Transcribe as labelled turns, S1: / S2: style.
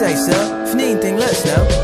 S1: day, sir. If you need anything, let us know.